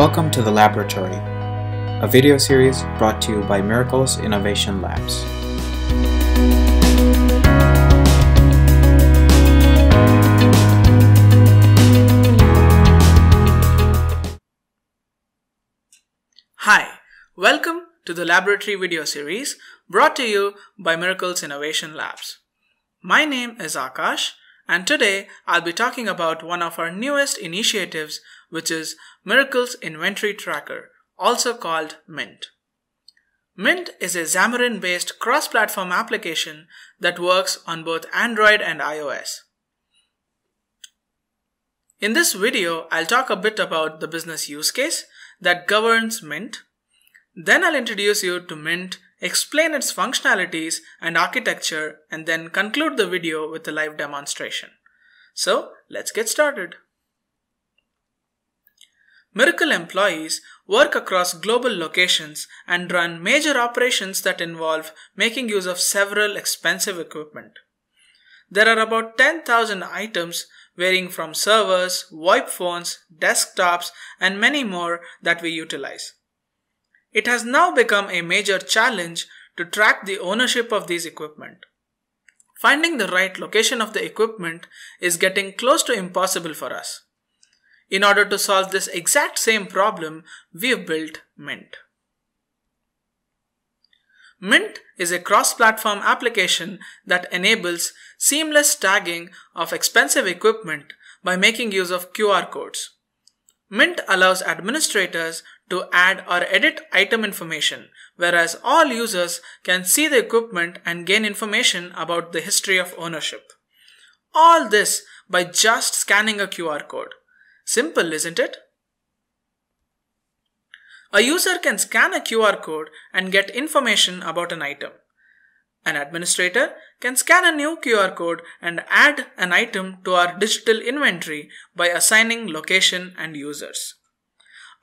Welcome to the Laboratory, a video series brought to you by Miracles Innovation Labs. Hi, welcome to the Laboratory video series brought to you by Miracles Innovation Labs. My name is Akash and today I'll be talking about one of our newest initiatives which is Miracles Inventory Tracker, also called Mint. Mint is a Xamarin based cross platform application that works on both Android and iOS. In this video, I'll talk a bit about the business use case that governs Mint. Then I'll introduce you to Mint, explain its functionalities and architecture, and then conclude the video with a live demonstration. So let's get started. Miracle employees work across global locations and run major operations that involve making use of several expensive equipment. There are about 10,000 items varying from servers, VoIP phones, desktops, and many more that we utilize. It has now become a major challenge to track the ownership of these equipment. Finding the right location of the equipment is getting close to impossible for us. In order to solve this exact same problem, we have built Mint. Mint is a cross-platform application that enables seamless tagging of expensive equipment by making use of QR codes. Mint allows administrators to add or edit item information, whereas all users can see the equipment and gain information about the history of ownership. All this by just scanning a QR code. Simple, isn't it? A user can scan a QR code and get information about an item. An administrator can scan a new QR code and add an item to our digital inventory by assigning location and users.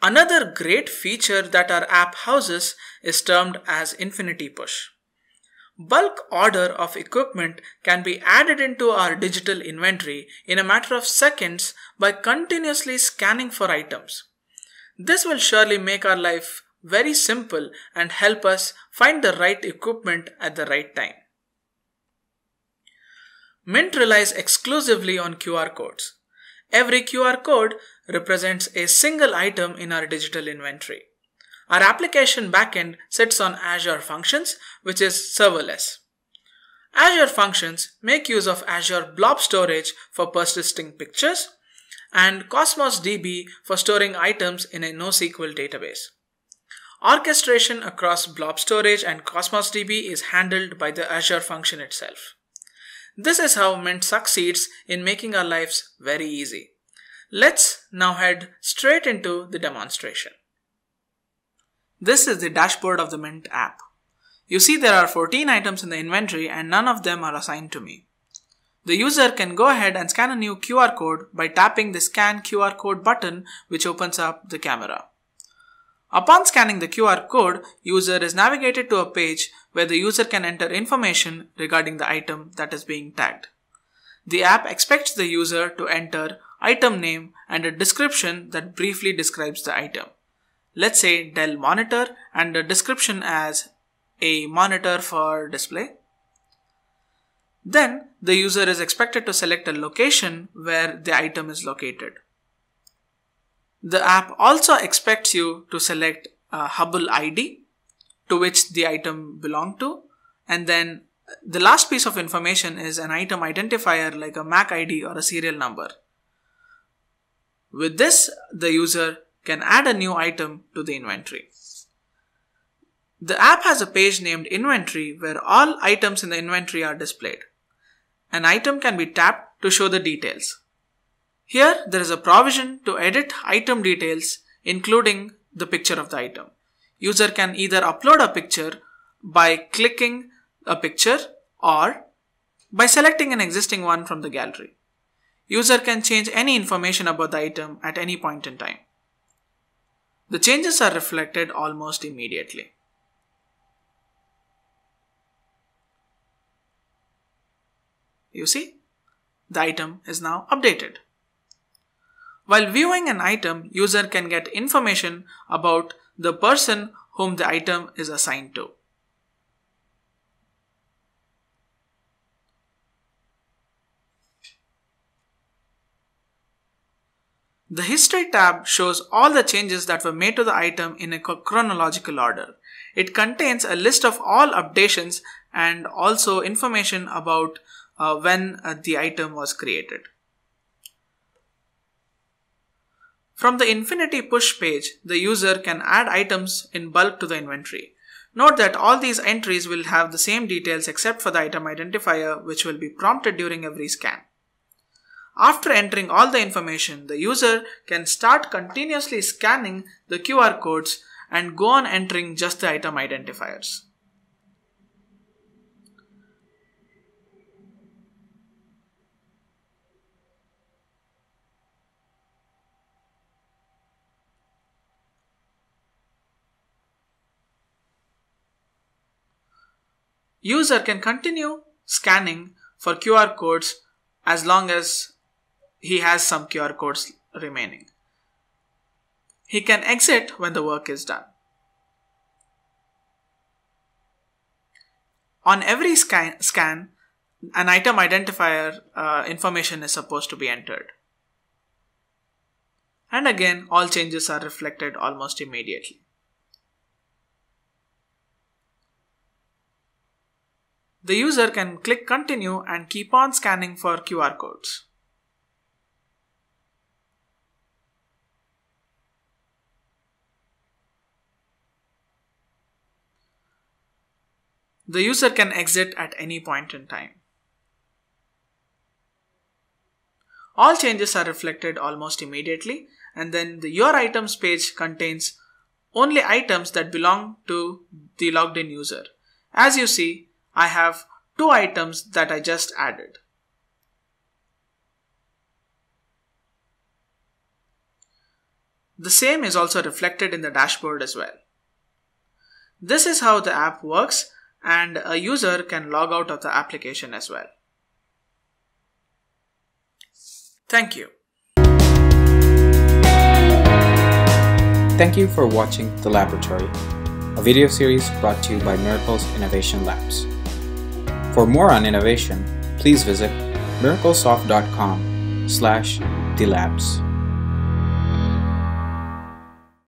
Another great feature that our app houses is termed as Infinity Push. Bulk order of equipment can be added into our digital inventory in a matter of seconds by continuously scanning for items. This will surely make our life very simple and help us find the right equipment at the right time. Mint relies exclusively on QR codes. Every QR code represents a single item in our digital inventory. Our application backend sits on Azure Functions, which is serverless. Azure Functions make use of Azure Blob Storage for persisting pictures and Cosmos DB for storing items in a NoSQL database. Orchestration across Blob Storage and Cosmos DB is handled by the Azure function itself. This is how Mint succeeds in making our lives very easy. Let's now head straight into the demonstration. This is the dashboard of the Mint app. You see there are 14 items in the inventory and none of them are assigned to me. The user can go ahead and scan a new QR code by tapping the scan QR code button which opens up the camera. Upon scanning the QR code, user is navigated to a page where the user can enter information regarding the item that is being tagged. The app expects the user to enter item name and a description that briefly describes the item let's say Dell monitor and the description as a monitor for display. Then the user is expected to select a location where the item is located. The app also expects you to select a Hubble ID to which the item belong to and then the last piece of information is an item identifier like a MAC ID or a serial number. With this, the user can add a new item to the inventory. The app has a page named Inventory where all items in the inventory are displayed. An item can be tapped to show the details. Here there is a provision to edit item details including the picture of the item. User can either upload a picture by clicking a picture or by selecting an existing one from the gallery. User can change any information about the item at any point in time. The changes are reflected almost immediately. You see, the item is now updated. While viewing an item, user can get information about the person whom the item is assigned to. The History tab shows all the changes that were made to the item in a chronological order. It contains a list of all updations and also information about uh, when uh, the item was created. From the Infinity Push page, the user can add items in bulk to the inventory. Note that all these entries will have the same details except for the item identifier which will be prompted during every scan. After entering all the information, the user can start continuously scanning the QR codes and go on entering just the item identifiers. User can continue scanning for QR codes as long as he has some QR codes remaining. He can exit when the work is done. On every scan, scan an item identifier uh, information is supposed to be entered. And again, all changes are reflected almost immediately. The user can click continue and keep on scanning for QR codes. The user can exit at any point in time. All changes are reflected almost immediately and then the Your Items page contains only items that belong to the logged in user. As you see, I have two items that I just added. The same is also reflected in the dashboard as well. This is how the app works and a user can log out of the application as well. Thank you. Thank you for watching The Laboratory, a video series brought to you by Miracles Innovation Labs. For more on innovation, please visit miraclesoft.com slash thelabs.